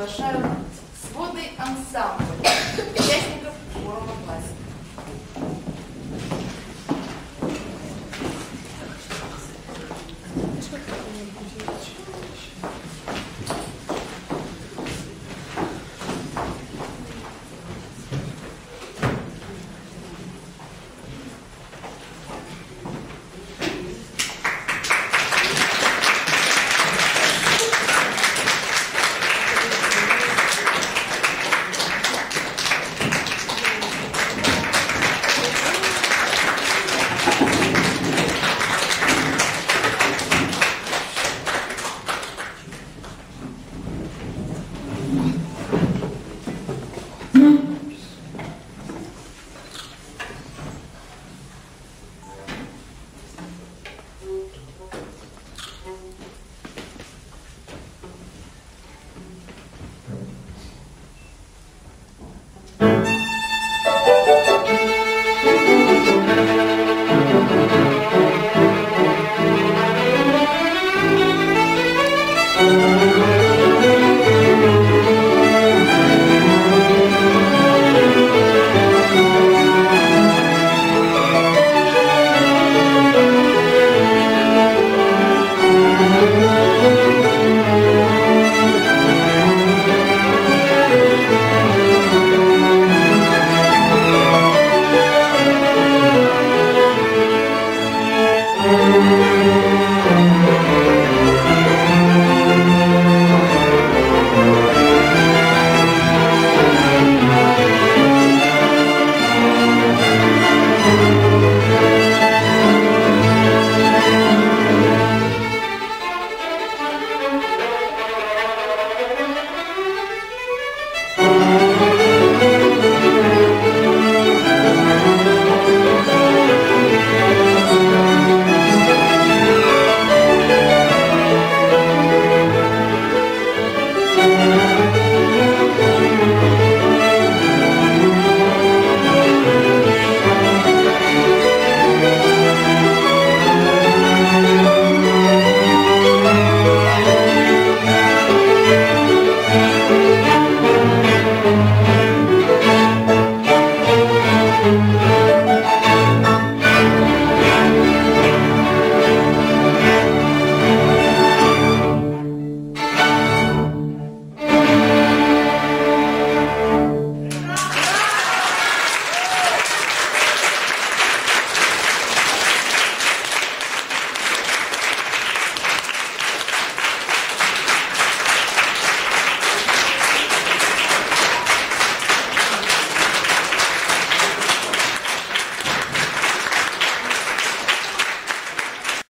приглашаю сводный ансамбль участников форума классика.